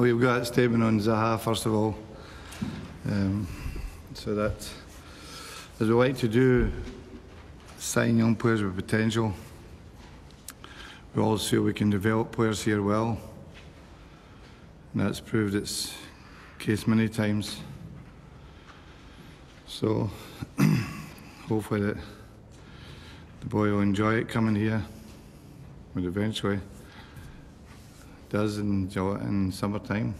we've got statement on Zaha, first of all. Um, so that, as we like to do, sign young players with potential. We always feel we can develop players here well. And that's proved its case many times. So, hopefully that the boy will enjoy it coming here, but eventually does enjoy it in summertime.